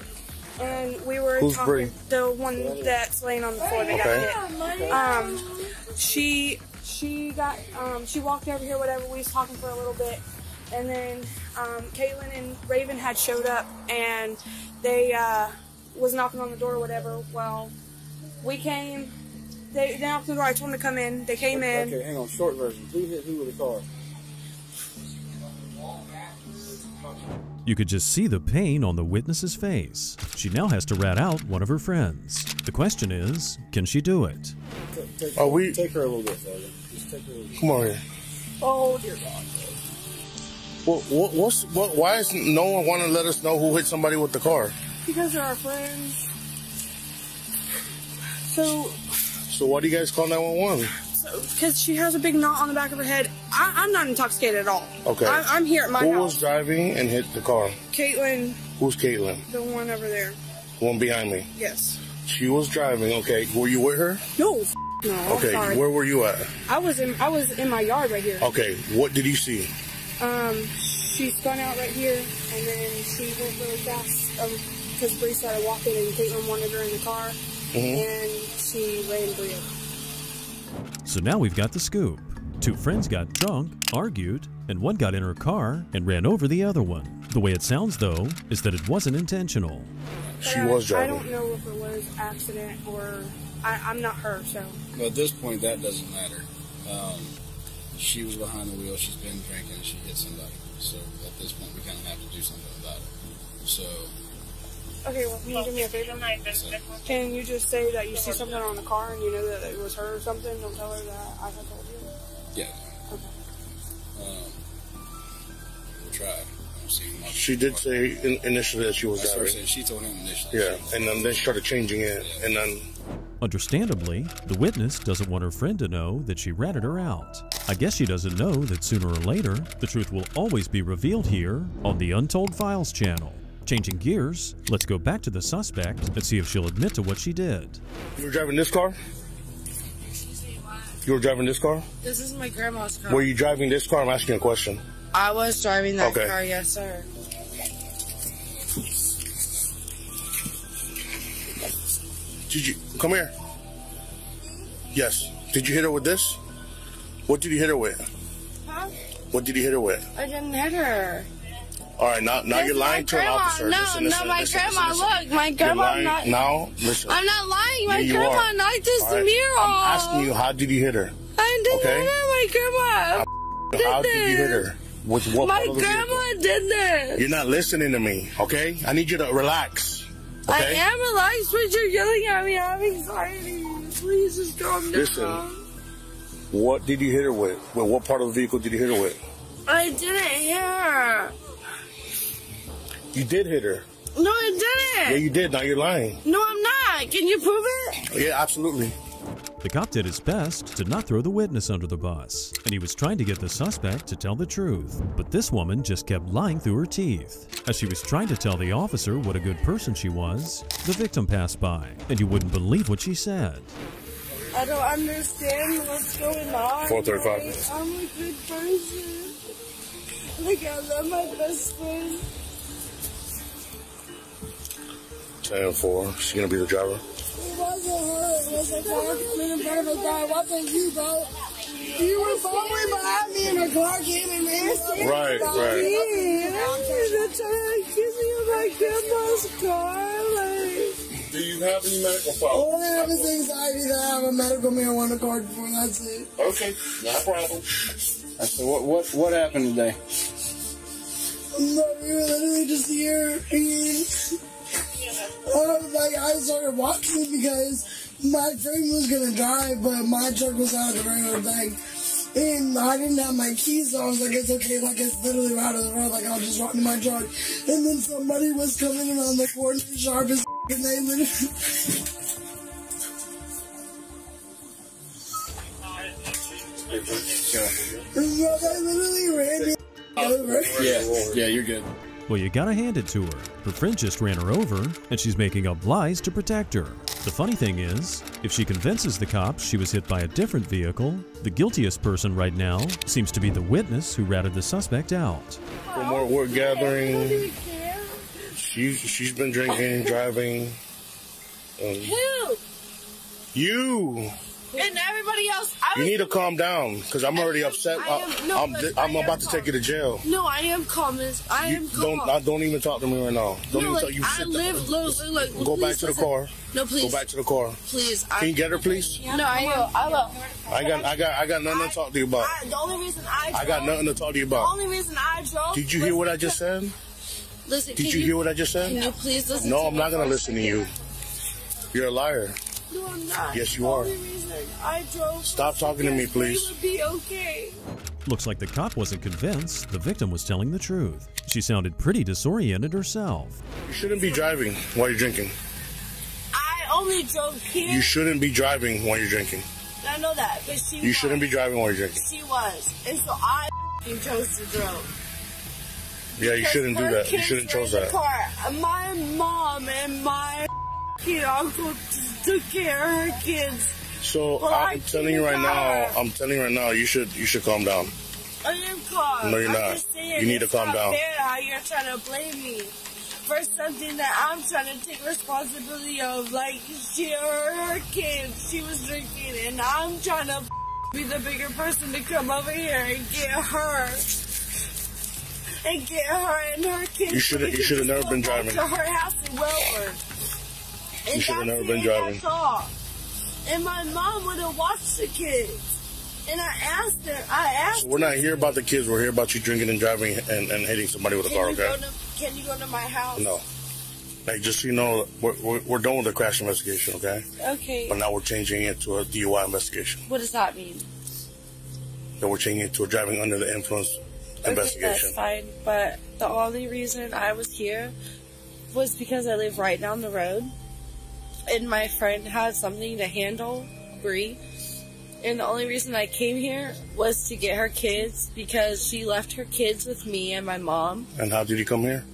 and we were Who's talking. Bree? The one that's laying on the floor that got hit. Um, she she got um she walked over here. Whatever. We was talking for a little bit, and then um, Caitlin and Raven had showed up, and they uh, was knocking on the door or whatever. Well, we came. They, they knocked on the door. I told them to come in. They came in. Okay, hang on. Short version. Who hit who with a car? You could just see the pain on the witness's face. She now has to rat out one of her friends. The question is, can she do it? Take, Are we- Take her a little bit further. Just take a little. Come on here. Oh dear God. What, what, what's, what, why is no one want to let us know who hit somebody with the car? Because they're our friends. So, So why do you guys call 911? because she has a big knot on the back of her head, I, I'm not intoxicated at all. Okay. I, I'm here at my Who house. was driving and hit the car? Caitlin, Who's Caitlin? the one over there. The one behind me. Yes. She was driving. Okay. Were you with her? No, no. Okay. sorry. Where were you at? I was in. I was in my yard right here. Okay. What did you see? Um, she spun out right here, and then she went really fast. Um, because Bree started walking, and Caitlin wanted her in the car, Mhm. and she ran Bree over. So now we've got the scoop. Two friends got drunk, argued, and one got in her car and ran over the other one. The way it sounds, though, is that it wasn't intentional. She But was I, I don't know if it was accident or I, I'm not her, so. Well, at this point, that doesn't matter. Um, she was behind the wheel. She's been drinking. She hit somebody. So at this point, we kind of have to do something about it. So Okay, well, can you do me a favor? Can you just say that you see something on the car and you know that it was her or something? Don't tell her that I had told you. yeah, Okay. um, we'll try. I'll see much. She did say in, initially that she was That's driving. said. She told him initially. Yeah, and then they started changing it, and then Understandably, the witness doesn't want her friend to know that she ratted her out. I guess she doesn't know that sooner or later, the truth will always be revealed here on the Untold Files channel. Changing gears, let's go back to the suspect and see if she'll admit to what she did. you were driving this car. You were driving this car. This is my grandma's car. Were you driving this car? I'm asking a question. I was driving that Okay. car, yes, sir. Did you come here? Yes. Did you hit her with this? What did you hit her with? Huh? What did you hit her with? I didn't hit her. All right, now now This you're lying to an officer. No, Listen, no, listen, my listen, grandma. Look, my You're grandma. lying Not, now. Listen. I'm not lying. My Yeah, grandma knocked this right. mirror I'm asking you, how did you hit her? I didn't Okay. hit her. My grandma. How did you hit her? With what my part of the vehicle? grandma did this. You're not listening to me, okay? I need you to relax. I am relaxed, but you're yelling at me. I have anxiety. Please just calm down. Listen. What did you hit her with? With what part of the vehicle did you hit her with? I didn't hit her. You did hit her. No, I didn't. Yeah, you did. Now you're lying. No, I'm not. Can you prove it? Yeah, absolutely. The cop did his best to not throw the witness under the bus, and he was trying to get the suspect to tell the truth. But this woman just kept lying through her teeth. As she was trying to tell the officer what a good person she was, the victim passed by, and you wouldn't believe what she said. I don't understand what's going on. 435. Like, I'm a good person. Like, I love my best friend. 10 4. She's going to be the driver. It wasn't her. was a car coming in front of us, bro. What was you, bro? You were following behind me and a car came and ran straight Right, about right. me. And they're trying to kill me in my grandma's car. Like, Do you have any medical all I problems? have is anxiety that I have a medical marijuana card for. That's it. Okay, no problem. I said, what, what, what happened today? No, we were literally just here and uh, like I started walking because my friend was gonna drive, but my truck was out of the regular thing. And I didn't have my keys, so I was like, it's okay, like it's literally out of the road, like I'll just run to my truck. And then somebody was coming around the corner sharp as and they literally Bro, they literally ran me over. Yeah, yeah, you're good. Well, you gotta hand it to her. Her friend just ran her over, and she's making up lies to protect her. The funny thing is, if she convinces the cops she was hit by a different vehicle, the guiltiest person right now seems to be the witness who ratted the suspect out. From what we're gathering, she's she's been drinking, driving. Um, Who? you, And everybody else. I you need to calm down because I'm already upset. I am- no, I'm, I'm I about am to take you to jail. No, I am calm. as- I am calm. Don't I don't even talk to me right now. Don't no, even like, talk. You I live. look, look, Go back to the listen. car. No, please. Go back to the car. Please. I, Can you get her, please? No, I will. I will. I got I got I got nothing to talk to you about. I, the only reason I drove, I got nothing to talk to you The about. only reason I drove. Did you hear what I just said? Listen. Did can you hear what I just said? Can you please listen? No, I'm not gonna listen to you. You're a liar. No, I'm not. Yes, you are. I drove. Stop talking to me, please. They would be okay. Looks like the cop wasn't convinced the victim was telling the truth. She sounded pretty disoriented herself. You shouldn't be driving while you're drinking. I only drove here. You shouldn't be driving while you're drinking. I know that, but she. You shouldn't be driving while you're drinking. She was, and so I chose to drove. Yeah, you shouldn't do that. You shouldn't chose that. Car. My mom and my f***ing uncle t- took care of her kids. So Well, I'm telling you right can't now. I'm telling you right now. You should you should calm down. Oh, I am calm. No, you're not. You need to calm down. How you're trying to blame me for something that I'm trying to take responsibility of. Like she or her kids, she was drinking, and I'm trying to be the bigger person to come over here and get her. And get her and her kids. You shoulda- you shoulda never been driving. To her house in Wellburn. And You shoulda never been driving. And my mom would have watched the kids. And I asked her, I asked We're not here about the kids. We're here about you drinking and driving and, and hitting somebody with a car. Okay? to, can you go to my house? No. Like just so you know, we're, we're, we're done with the crash investigation. Okay? Okay. But now we're changing it to a DUI investigation. What does that mean? That we're changing it to a driving under the influence investigation. That's fine. But the only reason I was here was because I live right down the road, and my friend had something to handle, Bree. And the only reason I came here was to get her kids because she left her kids with me and my mom. And how did you come here?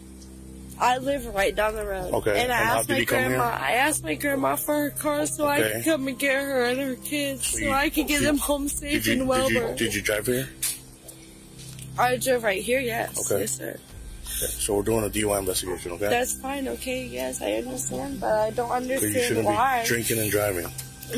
I live right down the road. Okay, And I and how asked did my you come here? grandma. I asked my grandma for her car so I could come and get her and her kids, so, you- I could get did- them home safe Did you, in did, you, did you drive here? I drove right here. Yes. Okay. Yes, sir. Okay, so we're doing a DUI investigation. Okay? That's fine. Okay. Yes, I understand, but I don't understand so you shouldn't why. be drinking and driving.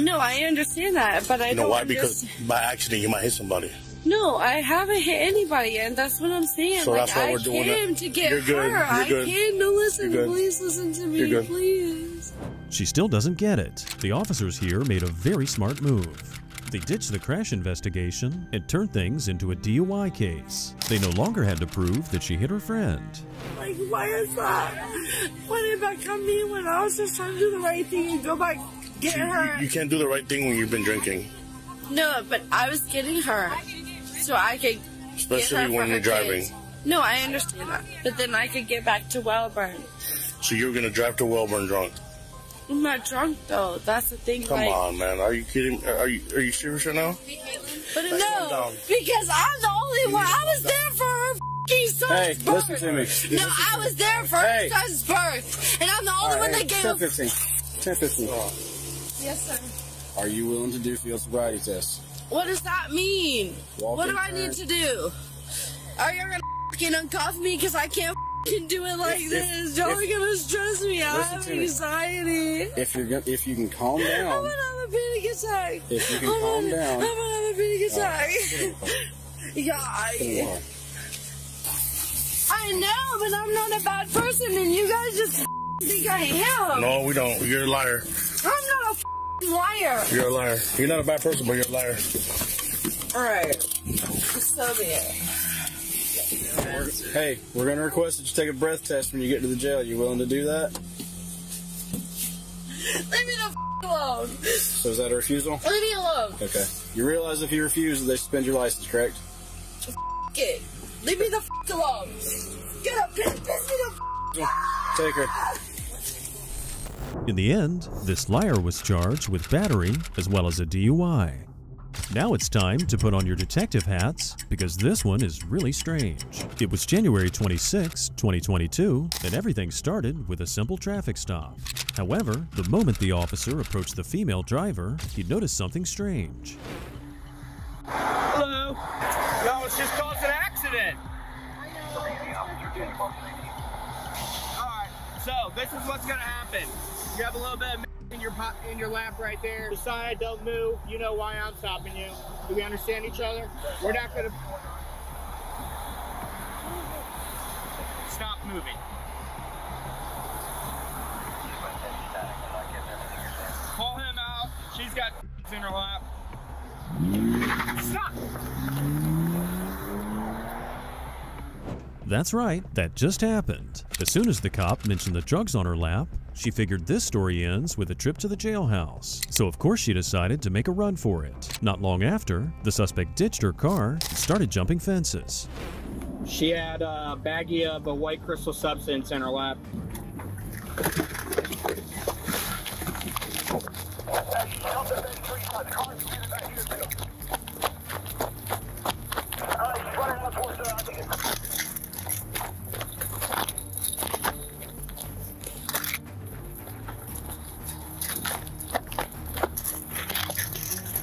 No, I understand that, but I you know don't why? understand. Because by accident you might hit somebody. No, I haven't hit anybody, and that's what I'm saying. So like, that's why I we're doing came it. to get You're good. her. You're I good. came to listen. You're good. Please listen to me, You're good. please. She still doesn't get it. The officers here made a very smart move. They ditched the crash investigation and turned things into a DUI case. They no longer had to prove that she hit her friend. Like, why is that? Why did that come to me when I was just trying to do the right thing and go back get her? You can't do the right thing when you've been drinking, No, but I was getting her so I could. especially get her when you're driving. kids. No, I understand that, but then I could get back to Wellburn. So you're gonna drive to Wellburn drunk. I'm not drunk though. That's the thing. Come like, on, man. Are you kidding? Are you are you serious right now? But calm no, because I'm the only one. I was there for her f***ing son's Hey, birth. listen to me. No, I was there for Hey. her son's birth, and I'm the only one that gave. 10 a- 15. 10 15. Yes, sir. Are you willing to do field sobriety test? What does that mean? Walk what do I need to do? Are you gonna f***ing uncuff me because I can't can do it like If- this. Y'all are if- gonna stress me. I have to me. anxiety. If you're gonna, if you can calm down. I'm down, gonna have a panic attack. If you can I'm calm gonna, down. I'm gonna have a panic Oh, attack. Come yeah. on. I know, but I'm not a bad person, and you guys just think I am. No, we don't. You're a liar. I'm not a liar. You're a liar. You're not a bad person, but you're a liar. Alright. So be it. Hey, we're gonna request that you take a breath test when you get to the jail. You willing to do that? Leave me the f- alone. So is that a refusal? Leave me alone. Okay. You realize if you refuse, they suspend your license, correct? F- it. Leave me the f- alone. Get up, piss, piss me the f- Take her. In the end, this liar was charged with battery as well as a DUI. Now it's time to put on your detective hats because this one is really strange. It was January 26, 2022, and everything started with a simple traffic stop. However, the moment the officer approached the female driver, he noticed something strange. Hello. No, it's just caused an accident. Alright, so this is what's gonna happen. You have a little bit of in your pot in your lap right there. Decide, don't move. You know why I'm stopping you. Do we understand each other? We're not gonna stop moving. Call him out. She's got in her lap. Stop! That's right, that just happened. As soon as the cop mentioned the drugs on her lap, she figured this story ends with a trip to the jailhouse. So of course she decided to make a run for it. Not long after, the suspect ditched her car and started jumping fences. She had a baggie of a white crystal substance in her lap.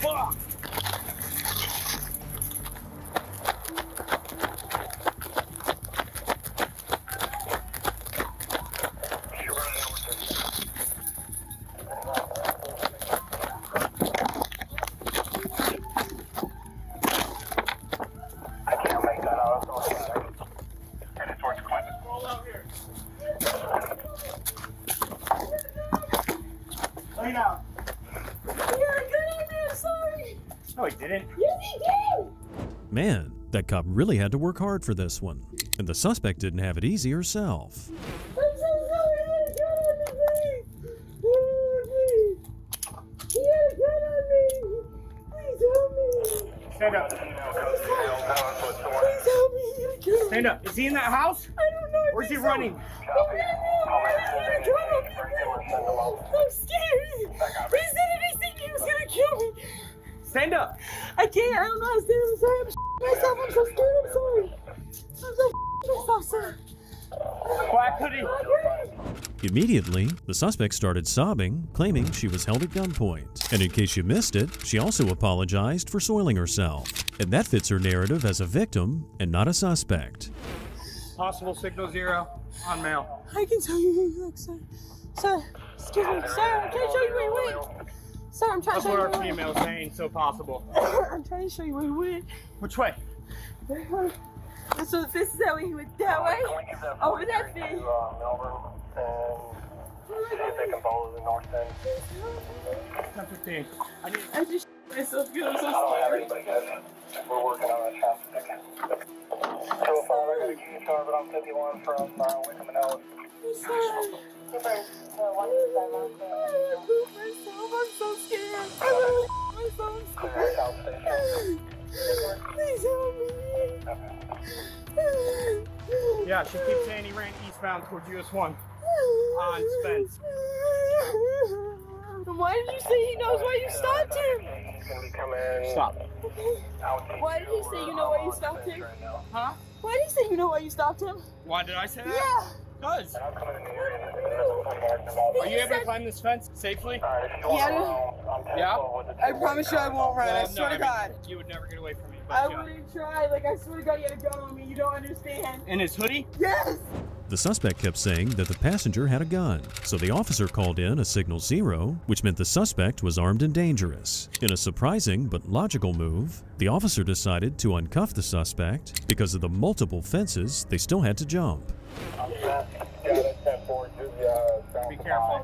Fuck! Lay down. sorry. No, he didn't. Yes, he did. Man, that cop really had to work hard for this one. And the suspect didn't have it easy herself. I'm so sorry. He had a gun on me. He had a gun on me. Please help me. Stand up. Please help me. He had a gun. Stand up. Is he in that house? I don't know. Where's he running? so. The suspect started sobbing, claiming she was held at gunpoint. And in case you missed it, she also apologized for soiling herself. And that fits her narrative as a victim and not a suspect. Possible signal zero on mail. I can tell you who you look, sir. Sir, excuse me, sir. I'm trying to show you where you went. Sir, I'm trying That's to show what you our where you female's saying, so possible. went. I'm trying to show you where you went. Which way? So the fence is that way. He went that way. Over that fence. Ten fifteen. I need. I just myself good. I'm so sorry. We're working on a traffic ticket. 205, I got a key car, but I'm 51 from uh, Wickham and Ellis. I'm sorry. I pooped myself. I'm so scared. I really myself. I'm scared. Please help me. Yeah, she keeps saying he ran eastbound towards US 1 on Spence. Why did you say he knows why you stopped him? He's going to be coming Stop. Why did he say you know why you stopped him? Huh? Why did he say you know why you stopped him? Why did I say that? Yeah. Cause. I'm coming in the area. Are you able to climb this fence safely? Yeah. Yeah? I promise you I won't run. I Well, no, swear to mean, God. You would never get away from me. But I yeah. wouldn't try. Like, I swear to God, you had a gun on me. You don't understand. In his hoodie? Yes. The suspect kept saying that the passenger had a gun, so the officer called in a signal zero, which meant the suspect was armed and dangerous. In a surprising but logical move, the officer decided to uncuff the suspect because of the multiple fences they still had to jump. Be careful.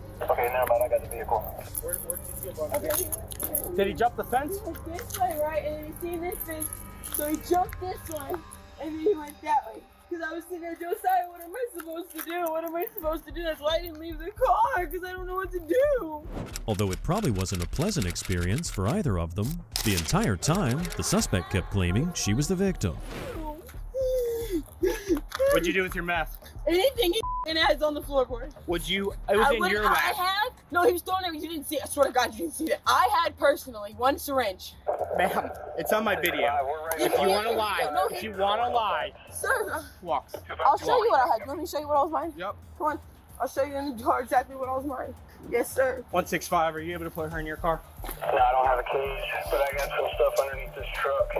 Okay, never mind. I got the vehicle. Okay. Did he jump the fence? This way, right? And he seen this fence. So he jumped this one, And then he went that way. Because I was sitting there, Josiah, what am I supposed to do? What am I supposed to do? That's why I didn't leave the car. Because I don't know what to do. Although it probably wasn't a pleasant experience for either of them, the entire time, the suspect kept claiming she was the victim. What'd you do with your meth? Anything and it's on the floorboard. Would you? It was I in would- your I had no. He was throwing it. You didn't see it. I swear to God, you didn't see it. I had personally one syringe. Ma'am, it's on my video. If you want to lie, if you want to lie, Sir, walk. I'll show you what I had. Let me show you what I was mine. Yep. Come on. I'll show you in the car exactly what I was mine. Yes, sir. 165, are you able to put her in your car? No, I don't have a cage, but I got some stuff underneath this truck.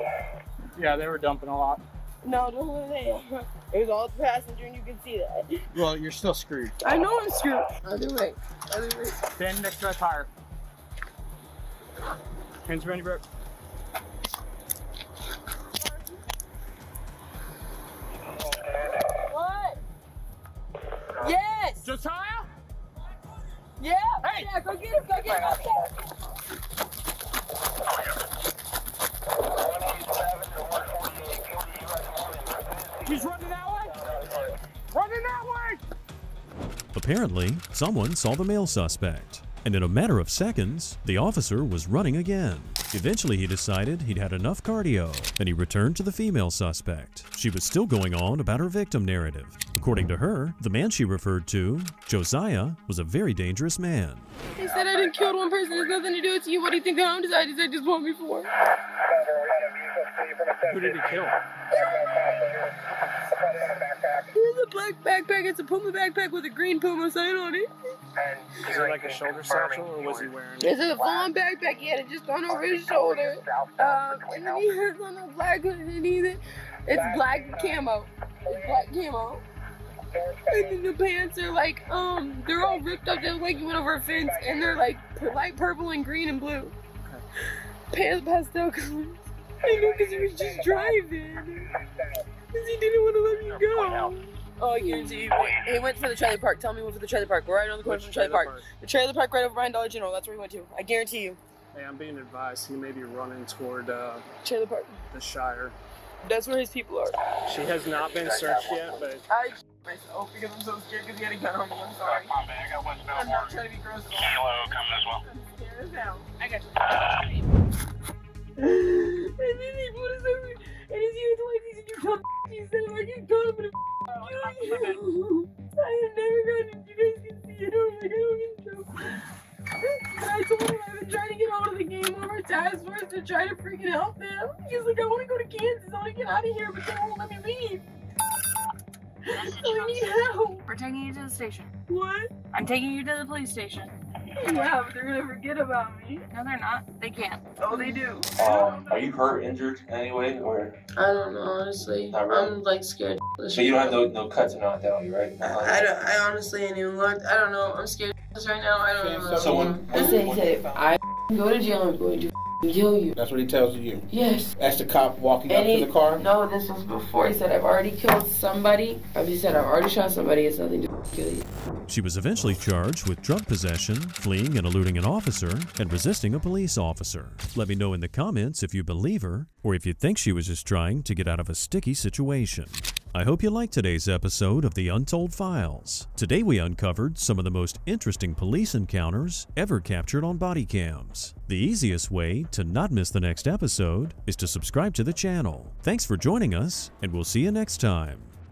Yeah, they were dumping a lot. No, don't let it. It was all the passenger, and you can see that. Well, you're still screwed. I know I'm screwed. Other way. Other way. Stand next to that tire. Hands behind your back. What? Yes. Josiah? Yeah. Hey. Yeah, go get him. Go get him. Up there. He's running that way. Running that way. Apparently, someone saw the male suspect, and in a matter of seconds, the officer was running again. Eventually, he decided he'd had enough cardio, and he returned to the female suspect. She was still going on about her victim narrative. According to her, the man she referred to, Josiah, was a very dangerous man. He said I didn't kill one person. There's nothing to do with you. What do you think I am? I just, I just want me for. Who did he kill? Here's a black backpack. It's a Puma backpack with a green Puma sign on it. Is it like a shoulder satchel, or was he wearing It's a full-on backpack. He had it just on over his shoulder. Um, and then he has on a black hood underneath it. It's black camo. It's black camo. And then the pants are like, um, they're all ripped up. They're like you went over a fence, and they're like light purple and green and blue. Pants pastel colors. I know because he was just driving. Because he didn't want to let me go. Oh, I guarantee you. Wait, he went for the trailer park. Tell me he went for the trailer park. We're right on the corner Which from the trailer trailer park. park? The trailer park right over behind Dollar General. That's where he went to. I guarantee you. Hey, I'm being advised he may be running toward uh, Trailer park. the Shire. That's where his people are. She has not been searched yet, but I myself because I'm so scared because he had a gun on me. I'm sorry. I'm not trying to be gross at all. Kilo, come this way. I'm as hell. I got you. and then he put his over and his ears like these and you come he said like you kill you. I have never gotten you guys can see it. My god, I'm in trouble. And I told him I've been trying to get hold of the game over task force to try to freaking help them. He's like, I want to go to Kansas. I want to get out of here, but they won't let me leave. So I need help. We're taking you to the station. What? I'm taking you to the police station. Yeah, but they're gonna forget about me. No, they're not. They can't. Oh, they do. Um, are you hurt, injured in any way, or I don't know, honestly. Not really? I'm like scared. so you don't have no, no cuts or nothing on you, right? I, don't, I honestly ain't even looked. I don't know. I'm scared right now. I don't know. So when- Listen, he said, if I go to jail, I'm going to kill you. That's what he tells you. Yes. That's the cop walking up he, to the car. No, this was before. He said, I've already killed somebody. He said, I've already shot somebody. It's nothing to She was eventually charged with drug possession, fleeing and eluding an officer, and resisting a police officer. Let me know in the comments if you believe her or if you think she was just trying to get out of a sticky situation. I hope you liked today's episode of The Untold Files. Today we uncovered some of the most interesting police encounters ever captured on body cams. The easiest way to not miss the next episode is to subscribe to the channel. Thanks for joining us, and we'll see you next time.